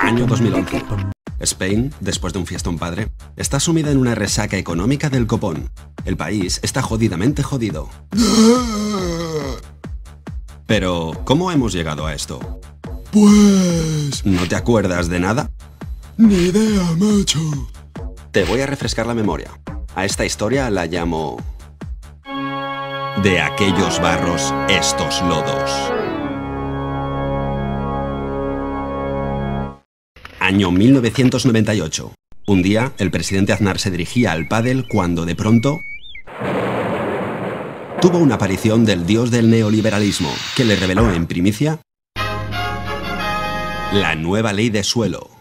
Año 2011. Spain, después de un fiestón padre, está sumida en una resaca económica del copón. El país está jodidamente jodido. Pero, ¿cómo hemos llegado a esto? Pues... ¿No te acuerdas de nada? Ni idea, macho. Te voy a refrescar la memoria. A esta historia la llamo... De aquellos barros, estos lodos. Año 1998. Un día, el presidente Aznar se dirigía al pádel cuando de pronto tuvo una aparición del dios del neoliberalismo que le reveló en primicia la nueva ley de suelo.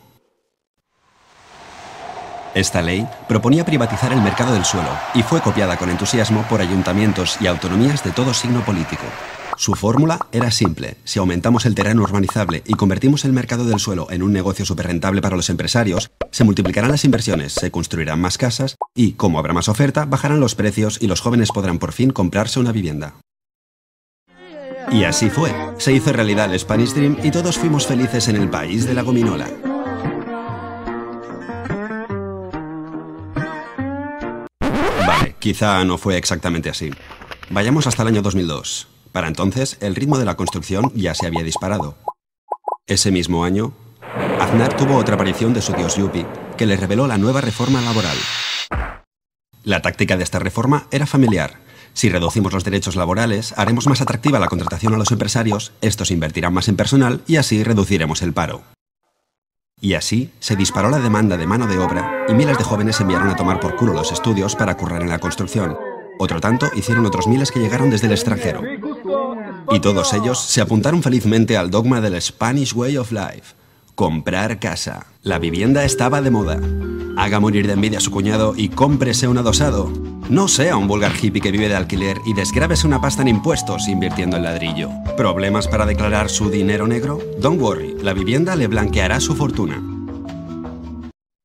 Esta ley proponía privatizar el mercado del suelo y fue copiada con entusiasmo por ayuntamientos y autonomías de todo signo político. Su fórmula era simple. Si aumentamos el terreno urbanizable y convertimos el mercado del suelo en un negocio superrentable para los empresarios, se multiplicarán las inversiones, se construirán más casas y, como habrá más oferta, bajarán los precios y los jóvenes podrán por fin comprarse una vivienda. Y así fue. Se hizo realidad el Spanish Dream y todos fuimos felices en el país de la gominola. Quizá no fue exactamente así. Vayamos hasta el año 2002. Para entonces, el ritmo de la construcción ya se había disparado. Ese mismo año, Aznar tuvo otra aparición de su dios Yuppie, que le reveló la nueva reforma laboral. La táctica de esta reforma era familiar. Si reducimos los derechos laborales, haremos más atractiva la contratación a los empresarios, estos invertirán más en personal y así reduciremos el paro. Y así se disparó la demanda de mano de obra y miles de jóvenes enviaron a tomar por culo los estudios para currar en la construcción. Otro tanto hicieron otros miles que llegaron desde el extranjero. Y todos ellos se apuntaron felizmente al dogma del Spanish Way of Life. Comprar casa. La vivienda estaba de moda. Haga morir de envidia a su cuñado y cómprese un adosado. No sea un vulgar hippie que vive de alquiler y desgrábese una pasta en impuestos invirtiendo en ladrillo. ¿Problemas para declarar su dinero negro? Don't worry, la vivienda le blanqueará su fortuna.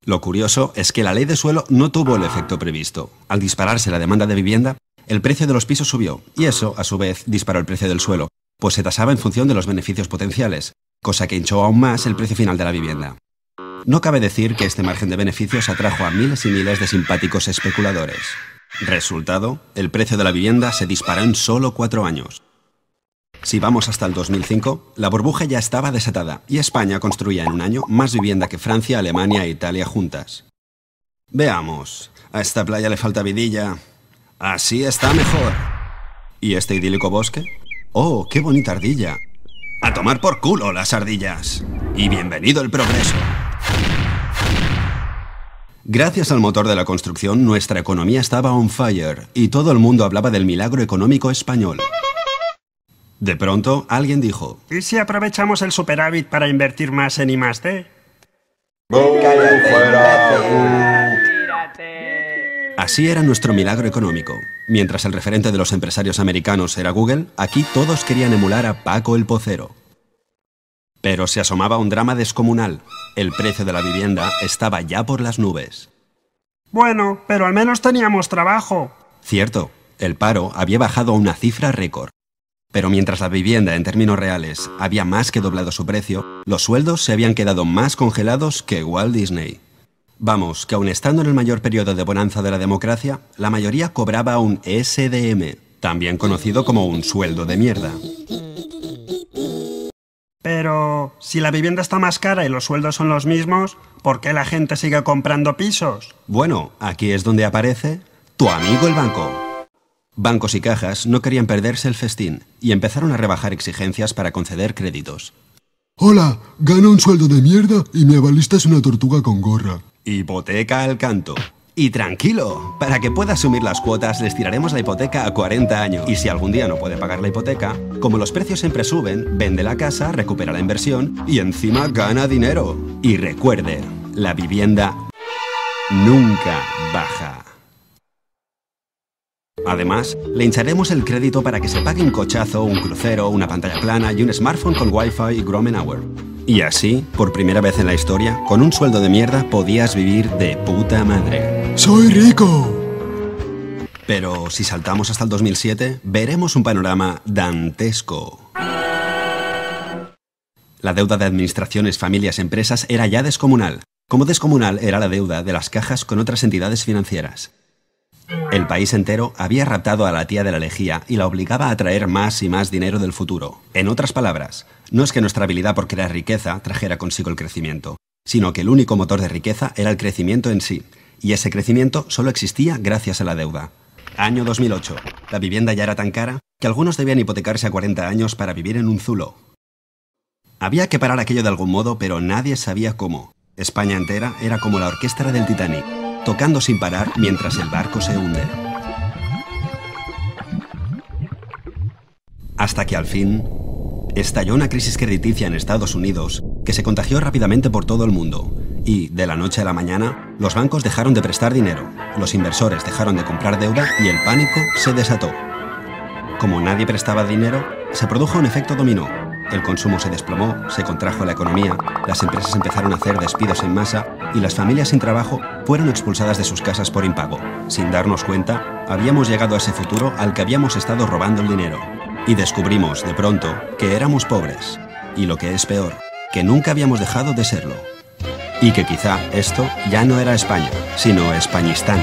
Lo curioso es que la ley de suelo no tuvo el efecto previsto. Al dispararse la demanda de vivienda, el precio de los pisos subió, y eso, a su vez, disparó el precio del suelo, pues se tasaba en función de los beneficios potenciales, cosa que hinchó aún más el precio final de la vivienda. No cabe decir que este margen de beneficios atrajo a miles y miles de simpáticos especuladores. Resultado, el precio de la vivienda se disparó en solo cuatro años. Si vamos hasta el 2005, la burbuja ya estaba desatada y España construía en un año más vivienda que Francia, Alemania e Italia juntas. Veamos, a esta playa le falta vidilla. Así está mejor. ¿Y este idílico bosque? ¡Oh, qué bonita ardilla! A tomar por culo las ardillas. Y bienvenido el progreso. Gracias al motor de la construcción, nuestra economía estaba on fire y todo el mundo hablaba del milagro económico español. De pronto, alguien dijo, ¿Y si aprovechamos el superávit para invertir más en I+D? Así era nuestro milagro económico. Mientras el referente de los empresarios americanos era Google, aquí todos querían emular a Paco el Pocero. Pero se asomaba un drama descomunal. El precio de la vivienda estaba ya por las nubes. Bueno, pero al menos teníamos trabajo. Cierto, el paro había bajado a una cifra récord. Pero mientras la vivienda en términos reales había más que doblado su precio, los sueldos se habían quedado más congelados que Walt Disney. Vamos, que aun estando en el mayor periodo de bonanza de la democracia, la mayoría cobraba un SDM, también conocido como un sueldo de mierda. Pero si la vivienda está más cara y los sueldos son los mismos, ¿por qué la gente sigue comprando pisos? Bueno, aquí es donde aparece tu amigo el banco. Bancos y cajas no querían perderse el festín y empezaron a rebajar exigencias para conceder créditos. Hola, gano un sueldo de mierda y mi avalista es una tortuga con gorra. Hipoteca al canto. Y tranquilo, para que pueda asumir las cuotas les tiraremos la hipoteca a 40 años. Y si algún día no puede pagar la hipoteca, como los precios siempre suben, vende la casa, recupera la inversión y encima gana dinero. Y recuerde, la vivienda nunca baja. Además, le hincharemos el crédito para que se pague un cochazo, un crucero, una pantalla plana y un smartphone con Wi-Fi y Grommen Hour. Y así, por primera vez en la historia, con un sueldo de mierda podías vivir de puta madre. ¡Soy rico! Pero si saltamos hasta el 2007, veremos un panorama dantesco. La deuda de administraciones, familias, empresas era ya descomunal, como descomunal era la deuda de las cajas con otras entidades financieras. El país entero había raptado a la tía de la lejía y la obligaba a traer más y más dinero del futuro. En otras palabras, no es que nuestra habilidad por crear riqueza trajera consigo el crecimiento, sino que el único motor de riqueza era el crecimiento en sí, y ese crecimiento solo existía gracias a la deuda. Año 2008. La vivienda ya era tan cara que algunos debían hipotecarse a 40 años para vivir en un zulo. Había que parar aquello de algún modo, pero nadie sabía cómo. España entera era como la orquesta del Titanic, tocando sin parar mientras el barco se hunde. Hasta que al fin estalló una crisis crediticia en Estados Unidos que se contagió rápidamente por todo el mundo y, de la noche a la mañana, los bancos dejaron de prestar dinero, los inversores dejaron de comprar deuda y el pánico se desató. Como nadie prestaba dinero, se produjo un efecto dominó. El consumo se desplomó, se contrajo la economía, las empresas empezaron a hacer despidos en masa y las familias sin trabajo fueron expulsadas de sus casas por impago. Sin darnos cuenta, habíamos llegado a ese futuro al que habíamos estado robando el dinero. Y descubrimos, de pronto, que éramos pobres. Y lo que es peor, que nunca habíamos dejado de serlo. Y que quizá esto ya no era España, sino Españistán.